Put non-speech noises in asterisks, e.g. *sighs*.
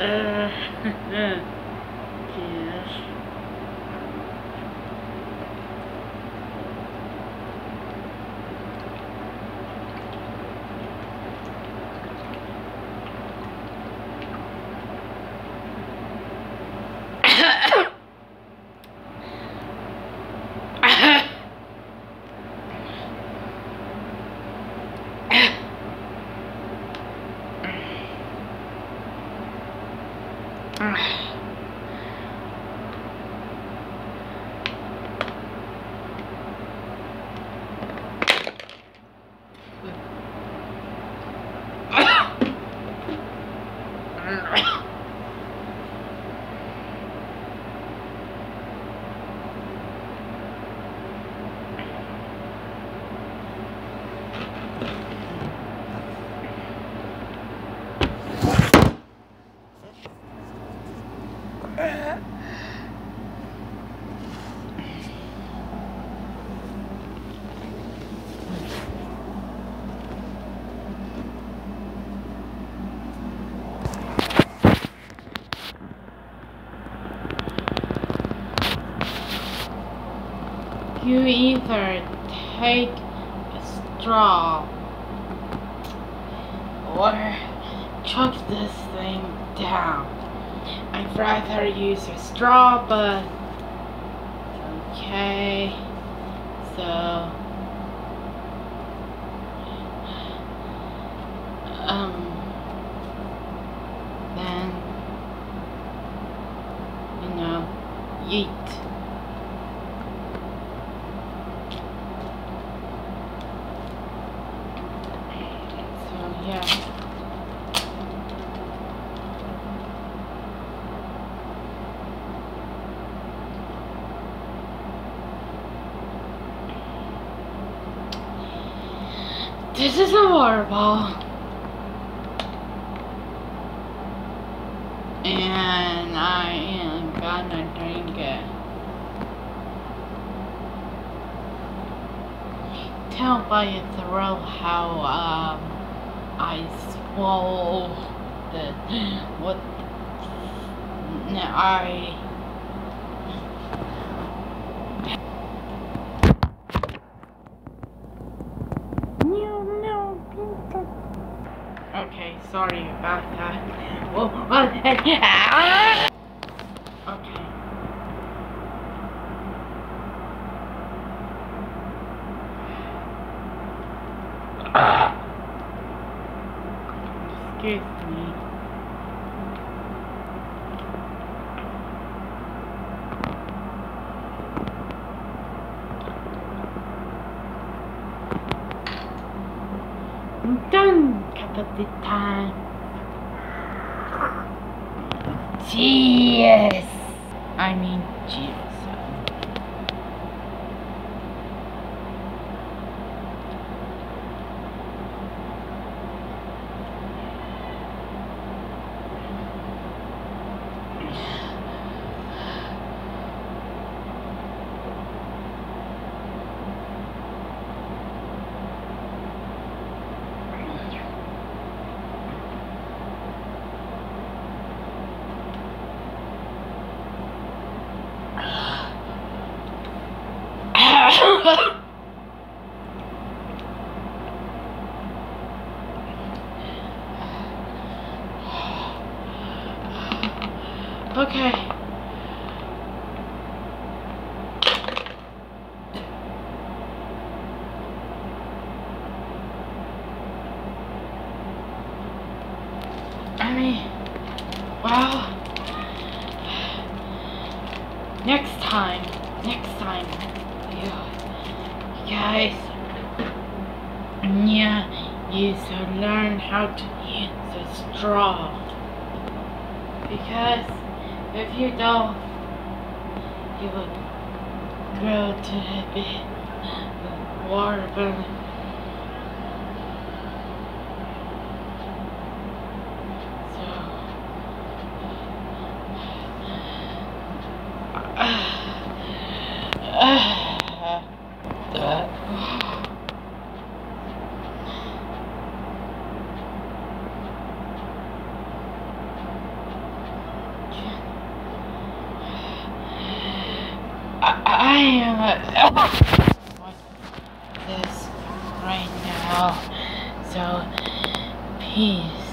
Uh, *laughs* uh, yes. 唉 You either take a straw or chuck this thing down. I'd rather use a straw, but okay. So, um, then, you know, yeet. So, yeah. This is a water horrible. And I am gonna drink it. Tell by your throat how um I swallowed the what I Okay, sorry about that. Whoa, *laughs* what? *sighs* *sighs* *sighs* Ah! Okay. Excuse me. I'm done, time. I mean, cheers. Okay. I mean, well, next time, next time, you, guys, yeah, you should learn how to use a straw. Because if you don't, you will grow to a bit watermelon. I am a, oh! this right now. So, peace.